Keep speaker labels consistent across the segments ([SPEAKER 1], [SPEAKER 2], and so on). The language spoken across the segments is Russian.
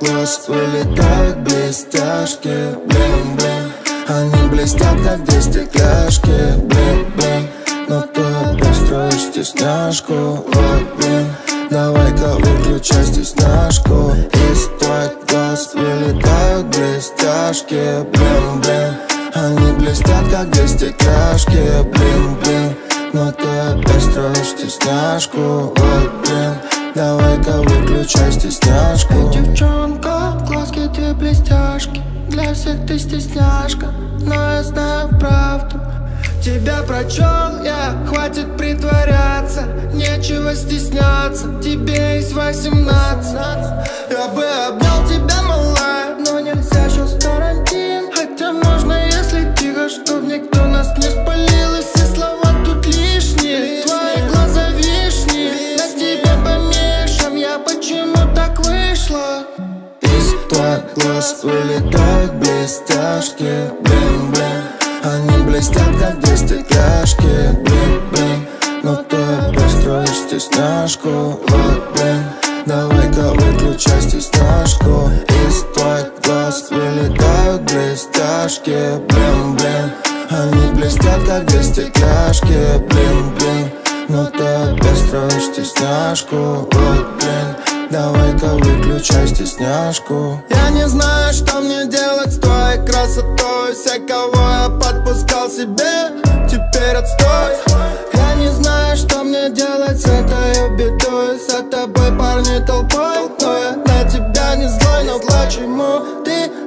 [SPEAKER 1] глаз вылетают блестяшки Блин, блин Они блестят, как две стекляшки Блин, блин Но ты опять строишь стесняшку Вот, блин Давай-ка выключай стесняшку Из твоих глаз вылетают блестяшки Блин, блин Они блестят, как две стекляшки Блин, блин Но ты опять строишь стесняшку Вот, блин Давай-ка выключай стесняшку
[SPEAKER 2] Ты девчонка, глазки две блестяшки. Для всех ты стесняшка, но я знаю правду. Тебя прочел я, хватит притворяться. Нечего стесняться, тебе есть восемнадцать вышло?
[SPEAKER 1] Из твоих глаз вылетают блестяшки Блин, блин Они блестят, как две стекляшки Блин, блин Но ты опять строишь стесняшку Вот, блин Давай-ка выключай стесняшку Из твоих глаз вылетают блестяшки Блин, блин Они блестят, как две стекляшки Блин, блин Но ты опять строишь стесняшку Вот, блин Давай-ка выключай стесняшку.
[SPEAKER 2] Я не знаю, что мне делать с твоей красотой. Все, кого я подпускал себе, теперь отстой. Я не знаю, что мне делать с этой бедой За тобой парни толпой, но я на тебя не злой Но почему ты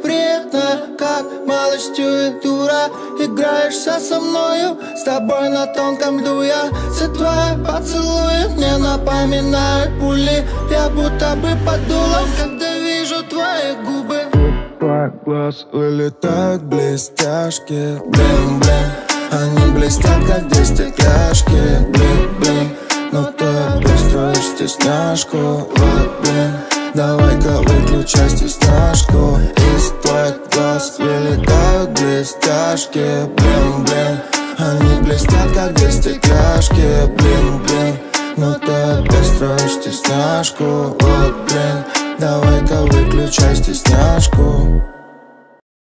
[SPEAKER 2] вредна, как малостью и дура Играешься со мною, с тобой на тонком льду я Все твои поцелуи мне напоминают пули Я будто бы под дулом, когда вижу твои губы
[SPEAKER 1] твоих глаз вылетают блестяшки. Блин, блин Они блестят, как две стекляшки Блин, блин Но ты опять строишь стесняшку. Вот, Давай-ка выключай стесняшку Из твоих глаз вылетают блестяшки. Блин, блин Они блестят, как две стекляшки. Блин, блин Но ты опять строишь стесняшку Вот, блин Давай-ка выключай стесняшку